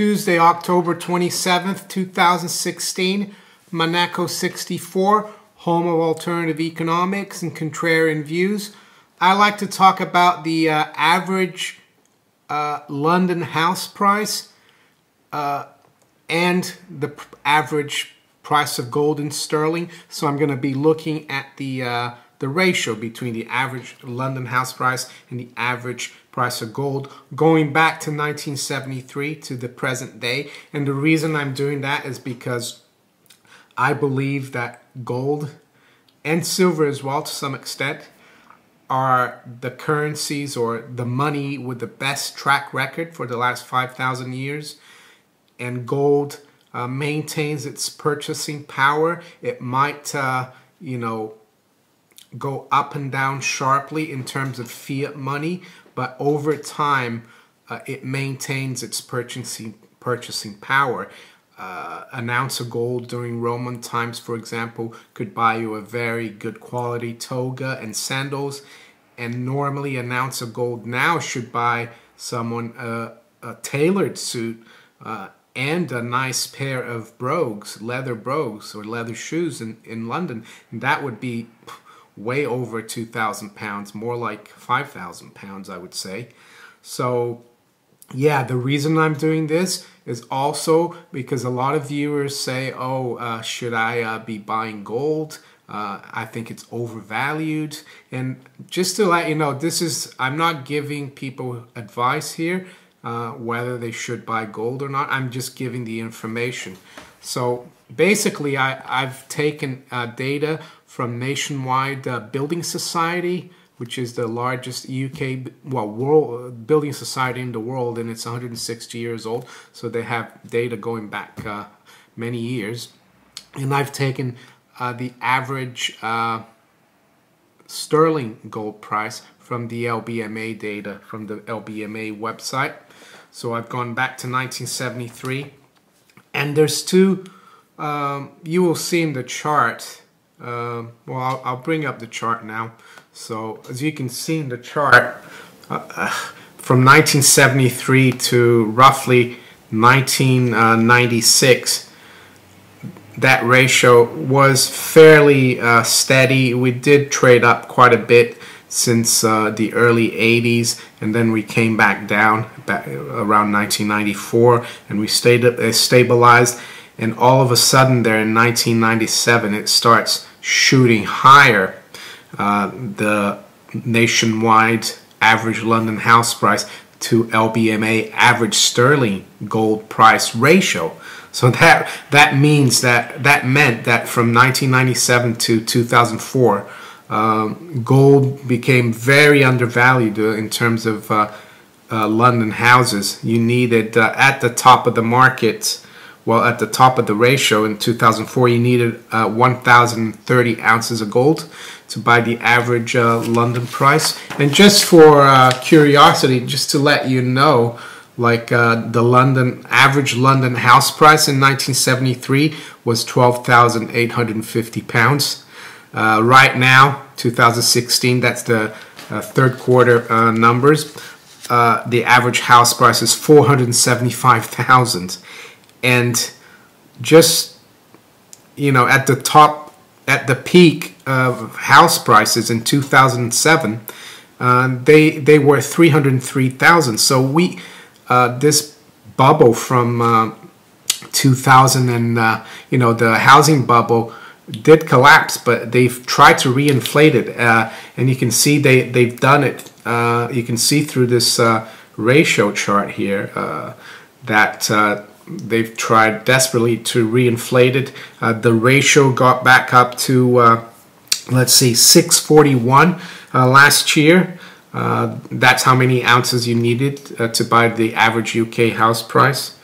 Tuesday, October 27th, 2016. Maneco 64, home of alternative economics and contrarian views. I like to talk about the uh, average uh, London house price uh, and the average price of gold in sterling. So I'm going to be looking at the uh, the ratio between the average London house price and the average price of gold going back to 1973 to the present day. And the reason I'm doing that is because I believe that gold and silver as well to some extent are the currencies or the money with the best track record for the last 5,000 years. And gold uh, maintains its purchasing power. It might, uh, you know, go up and down sharply in terms of fiat money, but over time uh, it maintains its purchasing purchasing power. Uh, an ounce of gold during Roman times, for example, could buy you a very good quality toga and sandals, and normally an ounce of gold now should buy someone a, a tailored suit uh, and a nice pair of brogues, leather brogues or leather shoes in, in London. And that would be way over 2,000 pounds, more like 5,000 pounds, I would say. So, yeah, the reason I'm doing this is also because a lot of viewers say, oh, uh, should I uh, be buying gold? Uh, I think it's overvalued. And just to let you know, this is, I'm not giving people advice here, uh, whether they should buy gold or not. I'm just giving the information. So basically, I, I've taken uh, data from Nationwide uh, Building Society, which is the largest UK, well, world building society in the world, and it's 160 years old. So they have data going back uh, many years. And I've taken uh, the average uh, sterling gold price from the LBMA data from the LBMA website. So I've gone back to 1973, and there's two. Um, you will see in the chart. Uh, well, I'll, I'll, bring up the chart now. So as you can see in the chart, uh, uh from 1973 to roughly 1996 that ratio was fairly uh, steady. We did trade up quite a bit since uh, the early 80s and then we came back down back around 1994 and we stayed uh, stabilized and all of a sudden there in 1997 it starts shooting higher uh, the nationwide average London house price to LBMA average sterling gold price ratio so that that means that that meant that from 1997 to 2004, um, gold became very undervalued uh, in terms of uh, uh, London houses. You needed uh, at the top of the market, well, at the top of the ratio in 2004, you needed uh, 1,030 ounces of gold to buy the average uh, London price. And just for curiosity, just to let you know like uh, the London average London house price in 1973 was 12,850 pounds. Uh, right now, 2016, that's the uh, third quarter uh, numbers. Uh, the average house price is 475,000, and just you know at the top, at the peak of house prices in 2007, uh, they they were 303,000. So we uh, this bubble from uh, 2000 and uh, you know the housing bubble did collapse, but they've tried to reinflate it, uh, and you can see they they've done it. Uh, you can see through this ratio chart here that they've tried desperately to reinflate it. the ratio got back up to let's see 641 last year. Uh, that's how many ounces you needed uh, to buy the average UK house price.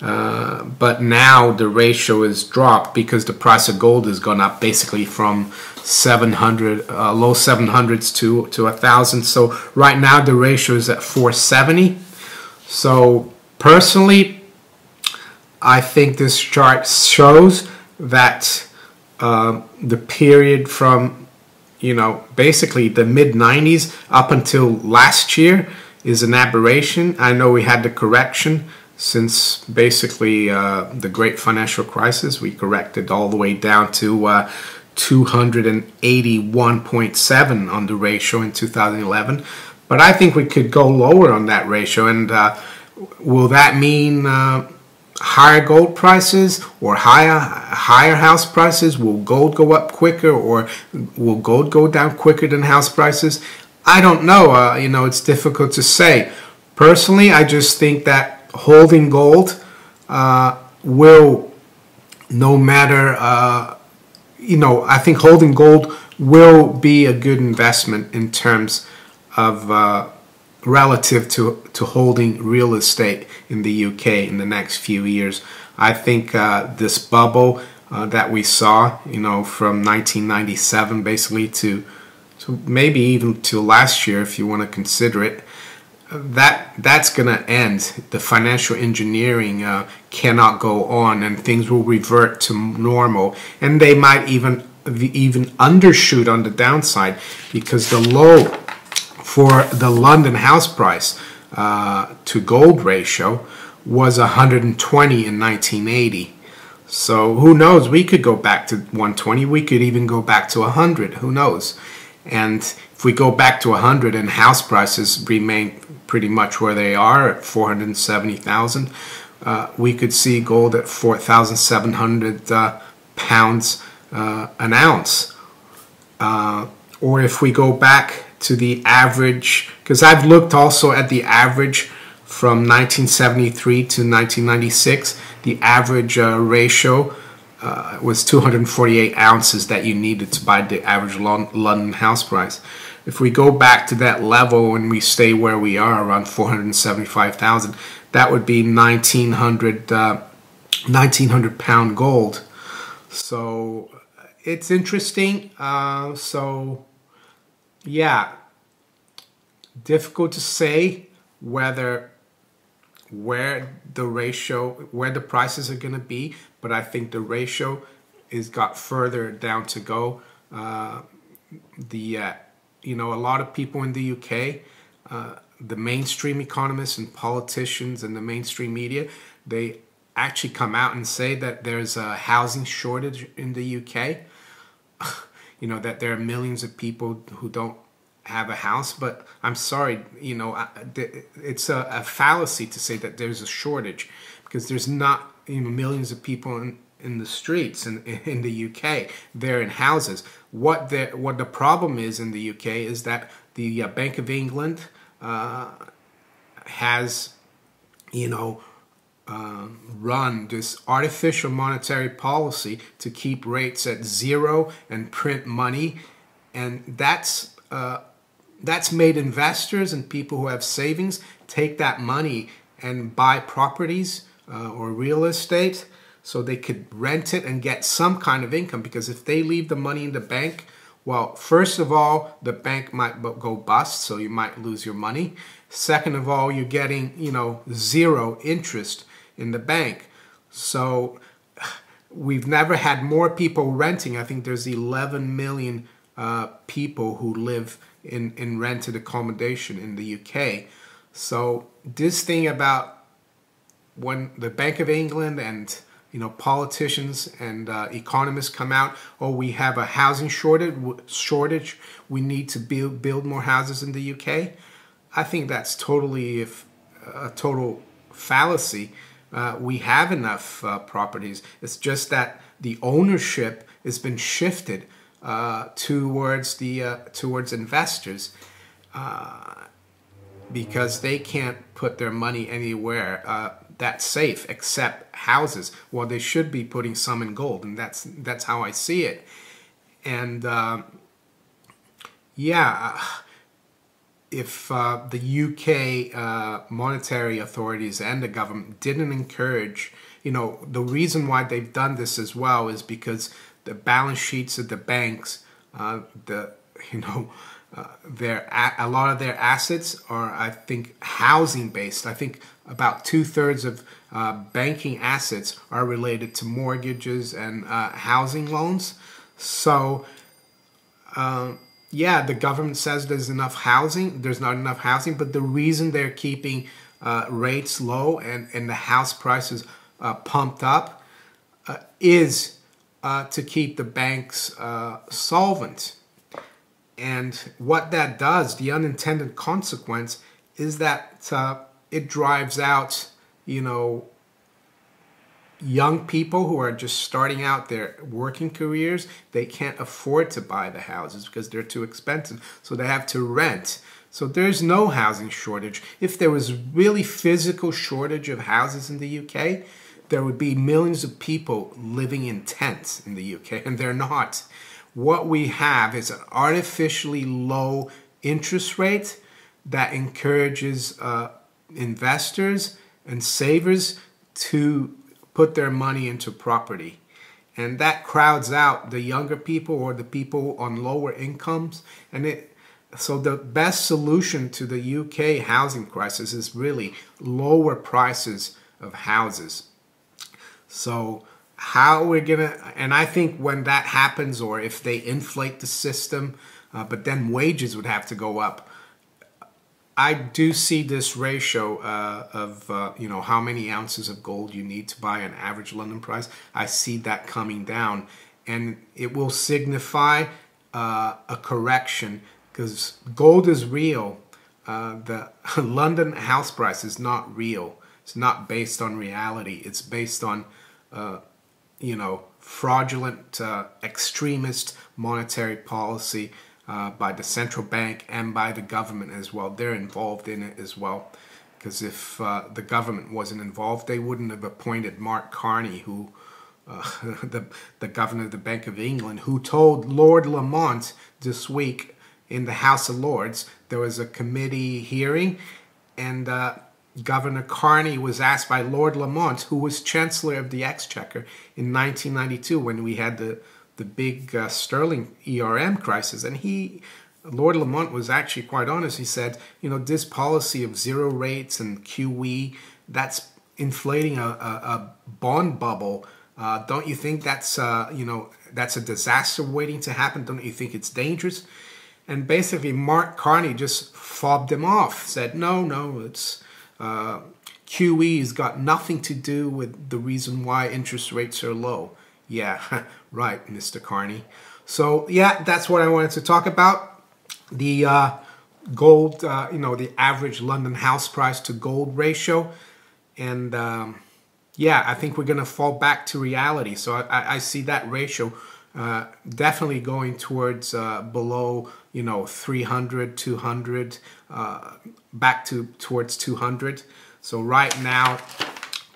Uh, but now the ratio is dropped because the price of gold has gone up basically from 700 uh, low 700s to to a thousand so right now the ratio is at 470 so personally I think this chart shows that uh, the period from you know, basically the mid 90s up until last year is an aberration. I know we had the correction since basically uh, the great financial crisis. We corrected all the way down to uh, 281.7 on the ratio in 2011. But I think we could go lower on that ratio. And uh, will that mean uh, higher gold prices or higher higher house prices? Will gold go up quicker or will gold go down quicker than house prices? I don't know. Uh, you know, it's difficult to say. Personally, I just think that holding gold uh, will, no matter, uh, you know, I think holding gold will be a good investment in terms of uh, relative to, to holding real estate in the UK in the next few years. I think uh, this bubble uh, that we saw, you know, from 1997 basically to, to maybe even to last year, if you want to consider it, that that's going to end. The financial engineering uh, cannot go on, and things will revert to normal. And they might even even undershoot on the downside because the low for the London house price uh, to gold ratio was 120 in 1980. So who knows? We could go back to 120. We could even go back to 100. Who knows? And if we go back to 100 and house prices remain pretty much where they are at 470,000. Uh, we could see gold at 4,700 uh, pounds uh, an ounce. Uh, or if we go back to the average, because I've looked also at the average from 1973 to 1996, the average uh, ratio uh, was 248 ounces that you needed to buy the average London house price. If we go back to that level and we stay where we are around 475,000, that would be 1900, uh, 1900 pound gold. So it's interesting. Uh, so yeah, difficult to say whether where the ratio where the prices are going to be but i think the ratio is got further down to go uh, the uh, you know, a lot of people in the UK, uh, the mainstream economists and politicians and the mainstream media, they actually come out and say that there's a housing shortage in the UK. You know, that there are millions of people who don't have a house, but I'm sorry, you know, it's a, a fallacy to say that there's a shortage because there's not you know, millions of people in, in the streets in, in the UK. They're in houses. What the what the problem is in the UK is that the uh, Bank of England uh, has, you know, uh, run this artificial monetary policy to keep rates at zero and print money, and that's uh, that's made investors and people who have savings take that money and buy properties uh, or real estate so they could rent it and get some kind of income. Because if they leave the money in the bank well first of all the bank might go bust so you might lose your money. Second of all you're getting you know zero interest in the bank so we've never had more people renting i think there's 11 million uh, people who live in, in rented accommodation in the uk so this thing about when the bank of england and you know, politicians and uh, economists come out, oh, we have a housing shortage, shortage. We need to build build more houses in the UK. I think that's totally a total fallacy. Uh, we have enough uh, properties. It's just that the ownership has been shifted uh, towards the uh, towards investors uh, because they can't put their money anywhere that's safe except houses. Well, they should be putting some in gold, and that's that's how I see it. And uh, yeah, if uh, the UK uh, monetary authorities and the government didn't encourage, you know, the reason why they've done this as well is because the balance sheets of the banks, uh, the you know uh, their a lot of their assets are, I think, housing based. I think about two thirds of uh, banking assets are related to mortgages and uh, housing loans. So, um, yeah, the government says there's enough housing. There's not enough housing, but the reason they're keeping uh, rates low and, and the house prices uh, pumped up uh, is uh, to keep the banks uh, solvent. And what that does, the unintended consequence, is that uh, it drives out, you know, young people who are just starting out their working careers. They can't afford to buy the houses because they're too expensive. So they have to rent. So there's no housing shortage. If there was really physical shortage of houses in the UK, there would be millions of people living in tents in the UK, and they're not. What we have is an artificially low interest rate that encourages uh, investors and savers to put their money into property. And that crowds out the younger people or the people on lower incomes. And it so the best solution to the UK housing crisis is really lower prices of houses. So how we're gonna, and I think when that happens, or if they inflate the system, uh, but then wages would have to go up. I do see this ratio uh, of uh, you know how many ounces of gold you need to buy an average London price. I see that coming down, and it will signify uh, a correction because gold is real. Uh, the London house price is not real. It's not based on reality. It's based on, uh, you know, fraudulent, uh, extremist monetary policy uh, by the central bank and by the government as well. They're involved in it as well. Because if uh, the government wasn't involved, they wouldn't have appointed Mark Carney, who uh, the the governor of the Bank of England, who told Lord Lamont this week in the House of Lords, there was a committee hearing, and uh, Governor Carney was asked by Lord Lamont, who was Chancellor of the Exchequer in 1992 when we had the the big uh, sterling ERM crisis, and he. Lord Lamont was actually quite honest. He said, you know, this policy of zero rates and QE, that's inflating a, a, a bond bubble. Uh, don't you think that's, uh, you know, that's a disaster waiting to happen? Don't you think it's dangerous? And basically, Mark Carney just fobbed him off, said, no, no, it's uh, QE's got nothing to do with the reason why interest rates are low. Yeah, right, Mr. Carney. So, yeah, that's what I wanted to talk about. The uh, gold, uh, you know, the average London house price to gold ratio. And um, yeah, I think we're going to fall back to reality. So I, I see that ratio uh, definitely going towards uh, below you know 300 200 uh, back to towards 200 so right now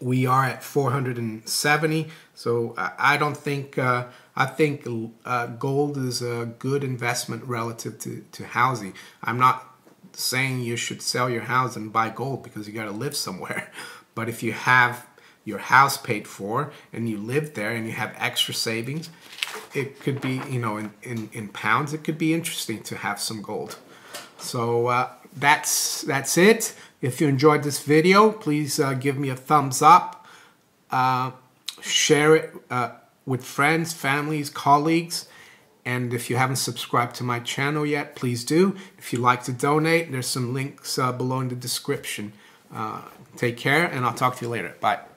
we are at 470 so i don't think uh, i think uh, gold is a good investment relative to, to housing i'm not saying you should sell your house and buy gold because you got to live somewhere but if you have your house paid for and you live there and you have extra savings it could be, you know, in, in, in pounds, it could be interesting to have some gold. So uh, that's, that's it. If you enjoyed this video, please uh, give me a thumbs up. Share it uh, with friends, families, colleagues. And if you haven't subscribed to my channel yet, please do. If you'd like to donate, there's some links uh, below in the description. Uh, take care, and I'll talk to you later. Bye.